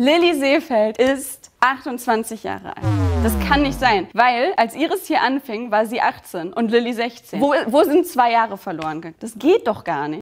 Lilly Seefeld ist 28 Jahre alt. Das kann nicht sein, weil als Iris hier anfing, war sie 18 und Lilly 16. Wo, wo sind zwei Jahre verloren gegangen? Das geht doch gar nicht.